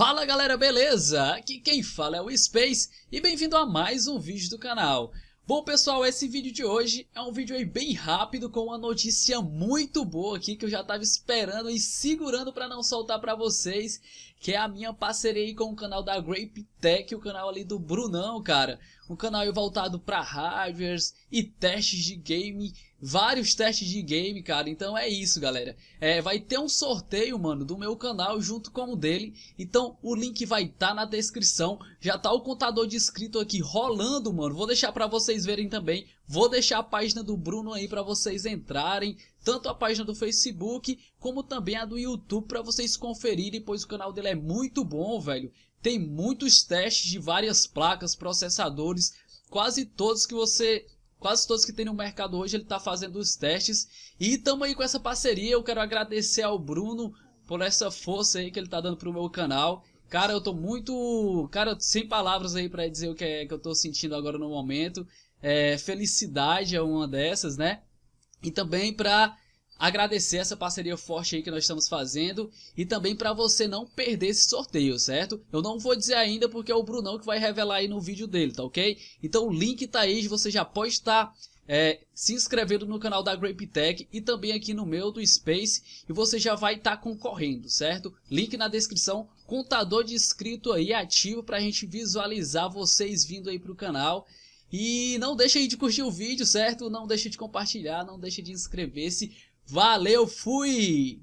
Fala galera, beleza? Aqui quem fala é o Space e bem-vindo a mais um vídeo do canal. Bom pessoal, esse vídeo de hoje é um vídeo aí bem rápido com uma notícia muito boa aqui que eu já estava esperando e segurando para não soltar para vocês, que é a minha parceria aí com o canal da Grape Tech, o canal ali do Brunão, cara. Um canal voltado para hardwares e testes de game vários testes de game, cara. Então é isso, galera. É, vai ter um sorteio, mano, do meu canal junto com o dele. Então o link vai estar tá na descrição. Já tá o contador de inscrito aqui rolando, mano. Vou deixar para vocês verem também. Vou deixar a página do Bruno aí para vocês entrarem, tanto a página do Facebook como também a do YouTube para vocês conferirem, pois o canal dele é muito bom, velho. Tem muitos testes de várias placas, processadores, quase todos que você quase todos que tem no mercado hoje ele está fazendo os testes. E estamos aí com essa parceria. Eu quero agradecer ao Bruno por essa força aí que ele está dando pro meu canal. Cara, eu tô muito, cara, sem palavras aí para dizer o que é que eu tô sentindo agora no momento. É, felicidade é uma dessas, né? E também para agradecer essa parceria forte aí que nós estamos fazendo e também para você não perder esse sorteio, certo? Eu não vou dizer ainda porque é o Brunão que vai revelar aí no vídeo dele, tá ok? Então o link tá aí, você já pode estar é, se inscrevendo no canal da Grape Tech e também aqui no meu do Space e você já vai estar tá concorrendo, certo? Link na descrição, contador de inscrito aí ativo para a gente visualizar vocês vindo aí pro canal. E não deixe aí de curtir o vídeo, certo? Não deixe de compartilhar, não deixe de inscrever-se Valeu, fui!